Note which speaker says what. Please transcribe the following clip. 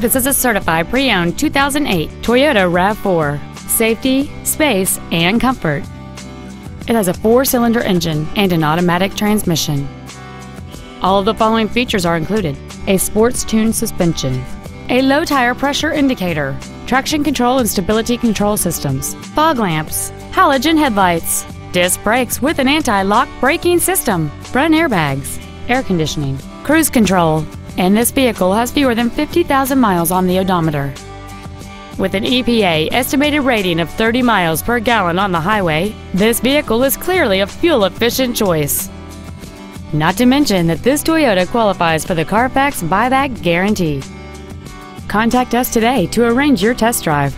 Speaker 1: This is a certified pre-owned 2008 Toyota RAV4. Safety, space, and comfort. It has a four-cylinder engine and an automatic transmission. All of the following features are included. A sports-tuned suspension, a low tire pressure indicator, traction control and stability control systems, fog lamps, halogen headlights, disc brakes with an anti-lock braking system, front airbags, air conditioning, cruise control, and this vehicle has fewer than 50,000 miles on the odometer. With an EPA estimated rating of 30 miles per gallon on the highway, this vehicle is clearly a fuel-efficient choice. Not to mention that this Toyota qualifies for the Carfax buyback guarantee. Contact us today to arrange your test drive.